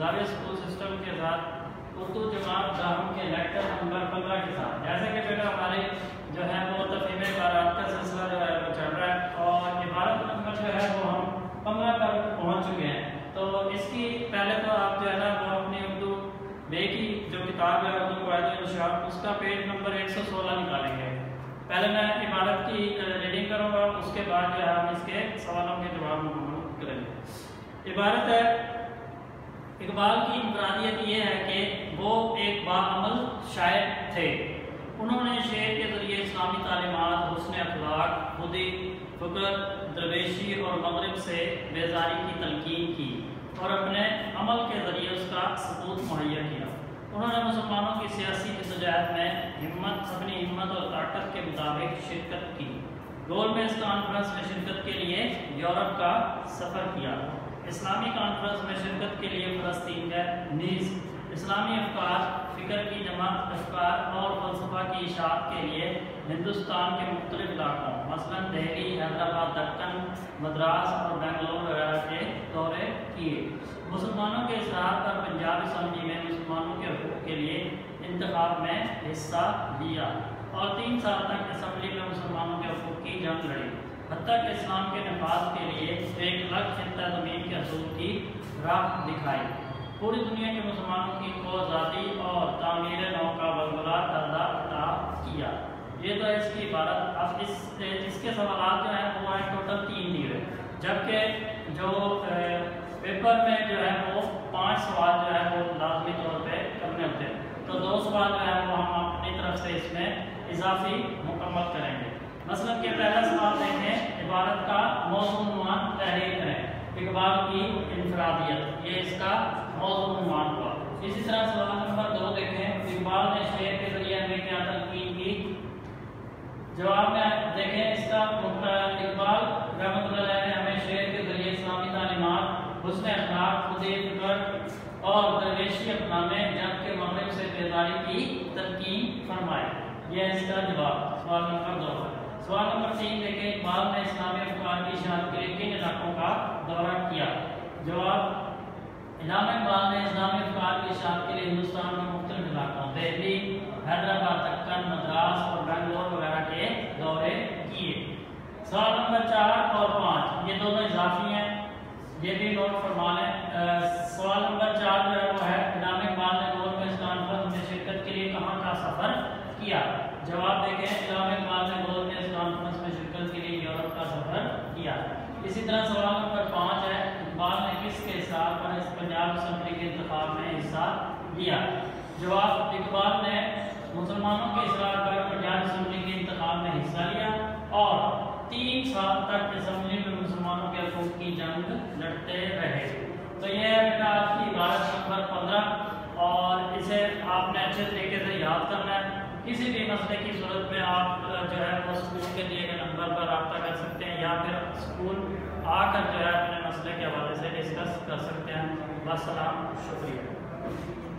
जाविया school system के साथ उर्दू जमात दाहम के लेक्चर नंबर पंद्रह के साथ जैसे कि बेटा हमारे जो है वो तफीम इबारत का सिलसिला जो है वो चल रहा है और इबारत नंबर जो है वो हम पंद्रह तक पहुँच चुके हैं तो इसकी पहले तो आप जो है ना वो अपनी उर्दू बे की जो किताब है उर्दू कायद उसका पेज नंबर एक सौ सोलह निकालेंगे पहले मैं इबारत की उसके बाद जो है हम इसके सवालों के जवाब मुकम्मल करेंगे। इबारत है, इकबाल की इनफरादियत ये है कि वो एक बामल शायर थे। उन्होंने शेर के ज़रिए इस्लामी तालीमत, हसन अखलाक खुदी फ़क्र, दरवेशी और मगरब से बेजारी की तलकीन की और अपने अमल के ज़रिए उसका सबूत मुहैया किया। उन्होंने मुसलमानों की सियासी जदोजहद में हिम्मत, अपनी हिम्मत और ताकत के मुताबिक शिरकत की। गोलमेज कॉन्फ्रेंस में शिरकत के लिए यूरोप का सफ़र किया। इस्लामी कॉन्फ्रेंस में शिरकत के लिए फ़लस्तीन गए। नीज। इस्लामी अफकार, फ़िक्र की जमा अफकार और फलसफा की इशात के लिए हिंदुस्तान के मुख्तलिफ़ इलाकों, मसलन दिल्ली, हैदराबाद, दक्कन, मद्रास और बेंगलोर वगैरह के दौरे किए। मुसलमानों के इसरार पर पंजाब असम्बली में मुसलमानों के हकूक़ के लिए इंतखब में हिस्सा लिया। और तीन साल तक असम्बली में मुसलमानों के हकूक़ की जंग लड़ी। हती के इस्लाम के नफाज के लिए एक अलग खत्ता ज़मीन के असूल की राह दिखाई। पूरी दुनिया के मुसलमानों की को आज़ादी और तामीर नौ का बलबला दर्जा अदा किया। ये तो इसकी इबारत अब इस, इसके सवाल जो हैं वो हैं टोटल तीन दिए जबकि जो पेपर में जो है वो पाँच सवाल जो है वो लाजमी तौर पे करने होते हैं। तो दो सवाल जो है वो हम अपनी तरफ़ से इसमें इजाफी मुकम्मल करेंगे। मसलन के पहला सवाल देखें इबारत का मौजूमान तहरीर करें। इकबाल की इनफरादियत, ये इसका मौजूमान हुआ। इसी तरह सवाल नंबर दो देखें, इकबाल ने शेर के ज़रिए हमें क्या तलकीन की? जवाब में देखें, इसका इकबाल रहमत ने हमें शेर के ज़रिए इस्लामी तालीमत, हुसन अखलाक, खुदे फ़िक्र और दरवेशी अपनाने, जंग के मगरब से बेदारी की तलकीन फरमाए यह इसका जवाब, सवाल नंबर दो। सवाल नंबर तीन देखें इकबाल ने इस्लामी अफकार की इशारत के लिए किन इलाकों का दौरा किया? जवाब, इलामा इकबाल ने इस्लामी अफकार की इशारत के लिए हिंदुस्तान के मुख्तलिफ़ इलाकों दिल्ली हैदराबाद दक्कन मद्रास और बेंगलोर वगैरह के दौरे किए। सवाल नंबर चार और पाँच, ये दोनों इजाफी हैं। ये भी नोट फरमा लें सवाल नंबर चार जो है, वो है, इलाम इकबाल ने गोल में इस कॉन्फ्रेंस में शिरकत के लिए कहाँ का सफ़र किया। जवाब देखें इकबाल ने गोल में कॉन्फ्रेंस में शिरकत के लिए यूरोप का सफ़र किया। इसी तरह सवाल नंबर पाँच है इकबाल ने किसके हिसाब पर पंजाब असम्बली के इंतबाब में हिस्सा लिया। जवाब इकबाल ने मुसलमानों के इसरार पर पंजाब असम्बली के इंतबाब में हिस्सा लिया और तीन साल तक असम्बली में मुसलमानों के हकूक की जंग लड़ते रहे। तो यह है बेटा आपकी इबारत नंबर पंद्रह और इसे आपने अच्छे तरीके से याद करना है। किसी भी मसले की सूरत में आप जो है, वो स्कूल के दिए गए नंबर पर रबता कर सकते हैं या फिर स्कूल आकर जो है अपने मसले के हवाले से डिस्कस कर सकते हैं। बस शुक्रिया।